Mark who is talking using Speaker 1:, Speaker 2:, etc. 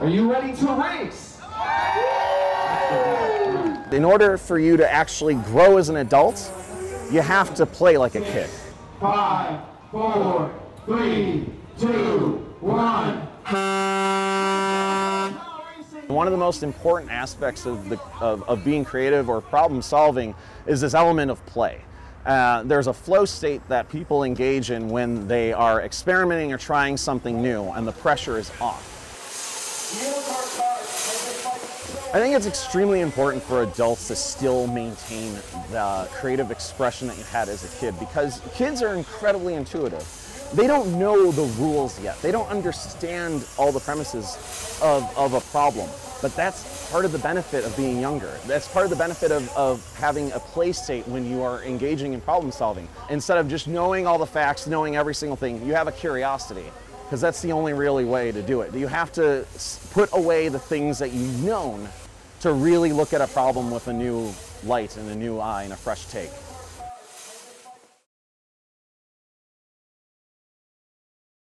Speaker 1: Are you ready to race?
Speaker 2: In order for you to actually grow as an adult, you have to play like a kid.
Speaker 1: Five, four, three, two, one.
Speaker 2: One of the most important aspects of, the, of, of being creative or problem solving is this element of play. Uh, there's a flow state that people engage in when they are experimenting or trying something new and the pressure is off. I think it's extremely important for adults to still maintain the creative expression that you had as a kid because kids are incredibly intuitive. They don't know the rules yet. They don't understand all the premises of, of a problem. But that's part of the benefit of being younger. That's part of the benefit of, of having a play state when you are engaging in problem solving. Instead of just knowing all the facts, knowing every single thing, you have a curiosity because that's the only really way to do it. You have to put away the things that you've known to really look at a problem with a new light and a new eye and a fresh take.